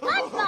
SpongeBob!